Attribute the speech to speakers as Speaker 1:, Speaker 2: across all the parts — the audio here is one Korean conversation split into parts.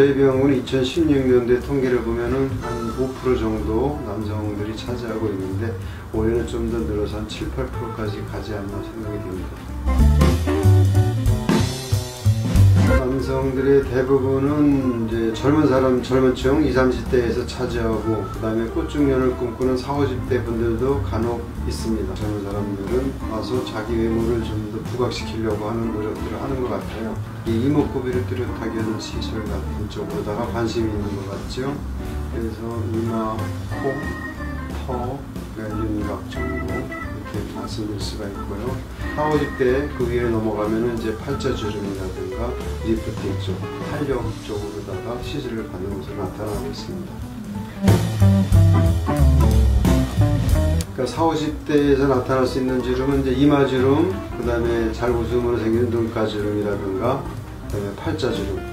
Speaker 1: 저희 병원은 2016년도에 통계를 보면은 한 5% 정도 남성들이 차지하고 있는데 올해는 좀 더 늘어서 한 7, 8%까지 가지 않나 생각이 듭니다. 남성들의 대부분은 이제 젊은 사람, 젊은 층 20, 30대에서 차지하고 그 다음에 꽃중년을 꿈꾸는 40, 50대 분들도 간혹 있습니다. 젊은 사람들은 와서 자기 외모를 좀 더 부각시키려고 하는 노력들을 하는 것 같아요. 이 이목구비를 뚜렷하게 하는 시술 같은 쪽으로다가 관심이 있는 것 같죠. 그래서 이마, 코, 턱, 윤곽 정도 말씀드릴 수가 있고요. 40, 50대 그 위에 넘어가면은 이제 팔자주름이라든가 리프팅 쪽, 탄력 쪽으로다가 시술을 받는 것으로 나타나고 있습니다. 그러니까 40, 50대에서 나타날 수 있는 주름은 이제 이마주름, 그 다음에 잘 웃음으로 생기는 눈가주름이라든가, 그 다음에 팔자주름,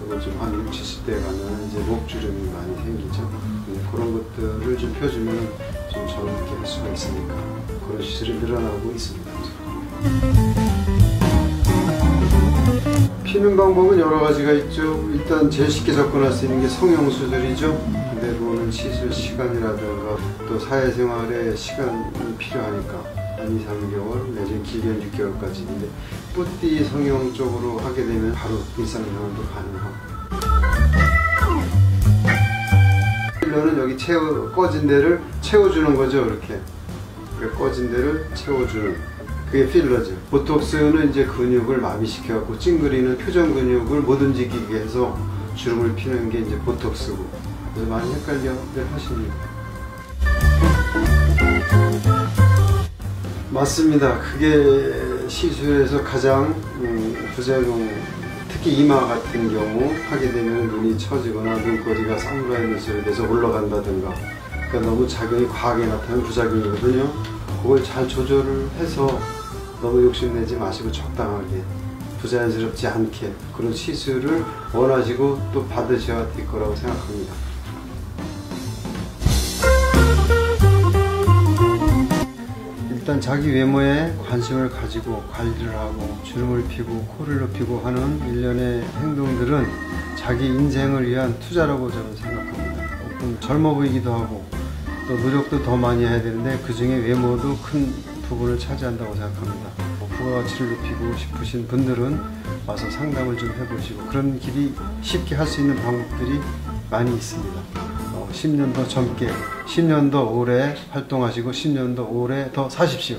Speaker 1: 그리고 좀한 60, 70대 가면 이제 목주름이 많이 생기죠. 네, 그런 것들을 좀 펴주면 좀 젊게 할 수가 있으니까 그런 시술이 늘어나고 있습니다. 피는 방법은 여러 가지가 있죠. 일단 제일 쉽게 접근할 수 있는 게 성형 수술이죠. 대부분은 시술 시간이라든가 또 사회생활에 시간이 필요하니까 한 2, 3개월 내지는 길게는 6개월까지 근데 뿌띠 성형 쪽으로 하게 되면 바로 일상생활도 가능하고 필러는 여기 채워 꺼진 데를 채워주는 거죠 이렇게 꺼진 데를 채워주는 그게 필러죠. 보톡스는 이제 근육을 마비시켜갖고 찡그리는 표정 근육을 못 움직이게 해서 주름을 피는 게 이제 보톡스고. 그래서 많이 헷갈려들 하십니다. 맞습니다. 그게 시술에서 가장 음, 부작용 특히 이마 같은 경우 하게 되면 눈이 처지거나 눈꼬리가 돼서 올라간다든가 그러니까 너무 작용이 과하게 나타나는 부작용이거든요 그걸 잘 조절을 해서 너무 욕심내지 마시고 적당하게 부자연스럽지 않게 그런 시술을 원하시고 또 받으셔야 될 거라고 생각합니다 일단 자기 외모에 관심을 가지고 관리를 하고 주름을 피고 코를 높이고 하는 일련의 행동들은 자기 인생을 위한 투자라고 저는 생각합니다. 젊어 보이기도 하고 또 노력도 더 많이 해야 되는데 그 중에 외모도 큰 부분을 차지한다고 생각합니다. 뭐 부가가치를 높이고 싶으신 분들은 와서 상담을 좀 해보시고 그런 길이 쉽게 할 수 있는 방법들이 많이 있습니다. 10년 더 젊게, 10년 더 오래 활동하시고 10년 더 오래 더 사십시오.